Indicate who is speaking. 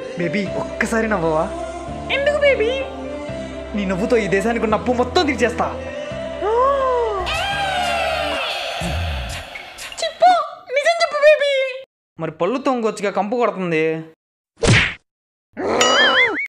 Speaker 1: Baby ఒక్కసారి నవ్వవా?
Speaker 2: ఎందుకు baby
Speaker 1: నీ నవ్వుతో ఈ దేశానికి ఉన్న అప్పు మొత్తం తీర్చేస్తా.
Speaker 2: చెప్పు నిజం చెప్పు బేబీ
Speaker 1: మరి పళ్ళు తొంగొచ్చుగా కంపు కొడుతుంది.